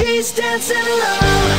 She's dancing alone.